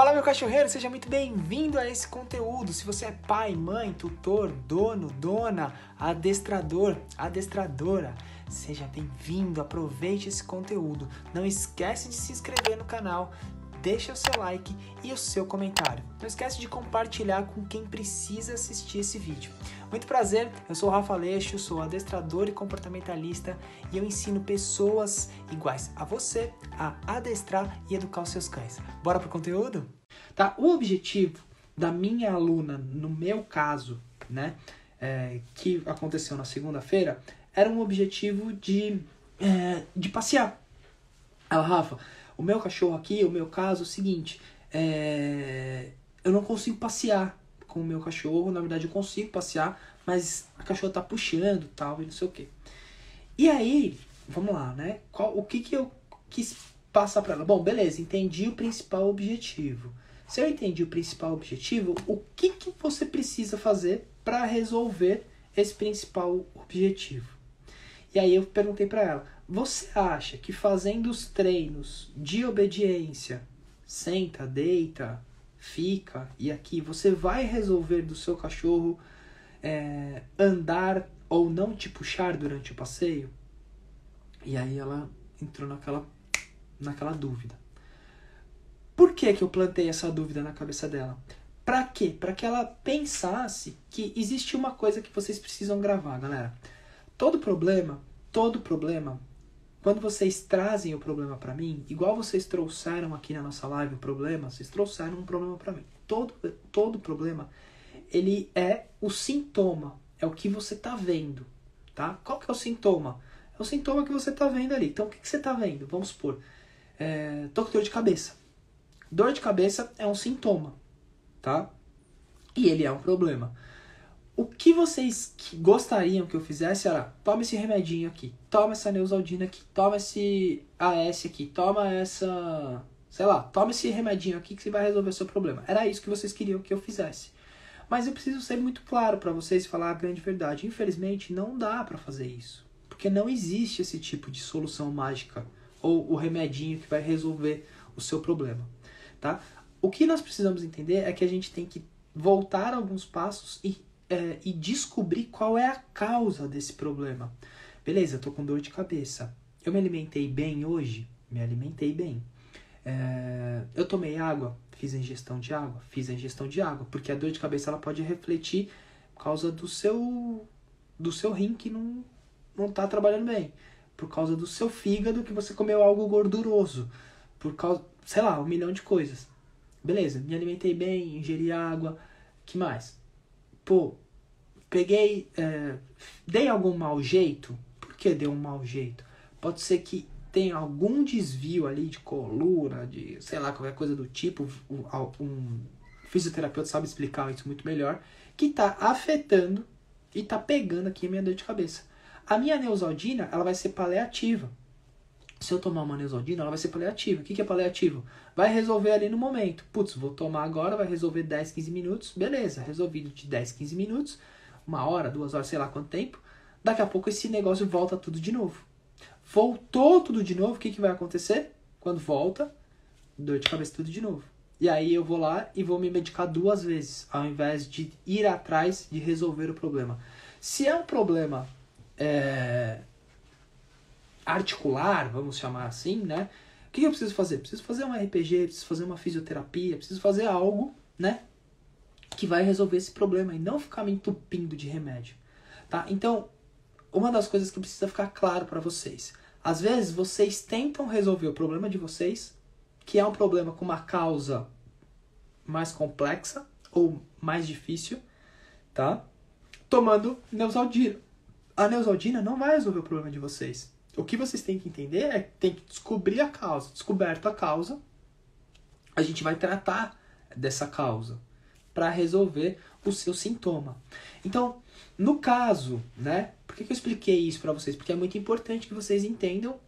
Fala meu cachorreiro, seja muito bem-vindo a esse conteúdo. Se você é pai, mãe, tutor, dono, dona, adestrador, adestradora, seja bem-vindo. Aproveite esse conteúdo. Não esquece de se inscrever no canal, deixa o seu like e o seu comentário. Não esquece de compartilhar com quem precisa assistir esse vídeo. Muito prazer, eu sou o Rafa Leixo, sou adestrador e comportamentalista e eu ensino pessoas iguais a você a adestrar e educar os seus cães. Bora pro conteúdo? Tá, o objetivo da minha aluna, no meu caso, né, é, que aconteceu na segunda-feira, era um objetivo de, é, de passear. Ela, Rafa, o meu cachorro aqui, o meu caso, é o seguinte: é, eu não consigo passear com o meu cachorro. Na verdade, eu consigo passear, mas a cachorra tá puxando tal, e não sei o que. E aí, vamos lá, né? Qual, o que, que eu quis passar para ela? Bom, beleza, entendi o principal objetivo. Se eu entendi o principal objetivo, o que, que você precisa fazer para resolver esse principal objetivo? E aí eu perguntei para ela: você acha que fazendo os treinos de obediência, senta, deita, fica e aqui, você vai resolver do seu cachorro é, andar ou não te puxar durante o passeio? E aí ela entrou naquela, naquela dúvida. Por que, que eu plantei essa dúvida na cabeça dela? Para quê? Para que ela pensasse que existe uma coisa que vocês precisam gravar, galera. Todo problema, todo problema quando vocês trazem o problema para mim, igual vocês trouxeram aqui na nossa live o problema, vocês trouxeram um problema para mim. Todo, todo problema, ele é o sintoma, é o que você tá vendo, tá? Qual que é o sintoma? É o sintoma que você tá vendo ali. Então, o que, que você tá vendo? Vamos supor, é, tô com dor de cabeça. Dor de cabeça é um sintoma, tá? E ele é um problema. O que vocês gostariam que eu fizesse era, toma esse remedinho aqui, toma essa Neusaldina aqui, toma esse AS aqui, toma essa, sei lá, toma esse remedinho aqui que você vai resolver o seu problema. Era isso que vocês queriam que eu fizesse. Mas eu preciso ser muito claro para vocês falar a grande verdade. Infelizmente, não dá para fazer isso, porque não existe esse tipo de solução mágica ou o remedinho que vai resolver o seu problema, tá? O que nós precisamos entender é que a gente tem que voltar alguns passos e é, e descobrir qual é a causa desse problema. Beleza, eu tô com dor de cabeça. Eu me alimentei bem hoje? Me alimentei bem. É, eu tomei água? Fiz a ingestão de água? Fiz a ingestão de água. Porque a dor de cabeça ela pode refletir por causa do seu, do seu rim que não, não tá trabalhando bem. Por causa do seu fígado que você comeu algo gorduroso. Por causa, sei lá, um milhão de coisas. Beleza, me alimentei bem, ingeri água. que mais? pô, peguei, é, dei algum mau jeito. Por que deu um mau jeito? Pode ser que tenha algum desvio ali de coluna, de sei lá, qualquer coisa do tipo. Um, fisioterapeuta sabe explicar isso muito melhor. Que está afetando e está pegando aqui a minha dor de cabeça. A minha neusaldina, ela vai ser paliativa. Se eu tomar uma neusaldina, ela vai ser paliativa. O que é paliativo? Vai resolver ali no momento. Putz, vou tomar agora, vai resolver 10, 15 minutos. Beleza, resolvido de 10, 15 minutos. Uma hora, duas horas, sei lá quanto tempo. Daqui a pouco esse negócio volta tudo de novo. Voltou tudo de novo, o que, que vai acontecer? Quando volta, dor de cabeça tudo de novo. E aí eu vou lá e vou me medicar duas vezes, ao invés de ir atrás de resolver o problema. Se é um problema é, articular, vamos chamar assim, né? O que eu preciso fazer? Preciso fazer um RPG, preciso fazer uma fisioterapia, preciso fazer algo, né? Que vai resolver esse problema e não ficar me entupindo de remédio, tá? Então, uma das coisas que precisa ficar claro para vocês. Às vezes vocês tentam resolver o problema de vocês, que é um problema com uma causa mais complexa ou mais difícil, tá? Tomando Neusaldina. A Neusaldina não vai resolver o problema de vocês. O que vocês têm que entender é que tem que descobrir a causa. Descoberto a causa, a gente vai tratar dessa causa para resolver o seu sintoma. Então, no caso, né? Por que, que eu expliquei isso para vocês? Porque é muito importante que vocês entendam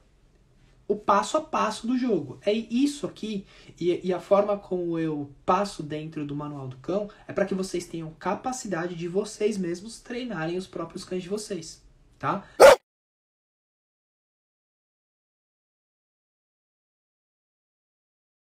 o passo a passo do jogo. É isso aqui, e, e a forma como eu passo dentro do manual do cão é para que vocês tenham capacidade de vocês mesmos treinarem os próprios cães de vocês, tá?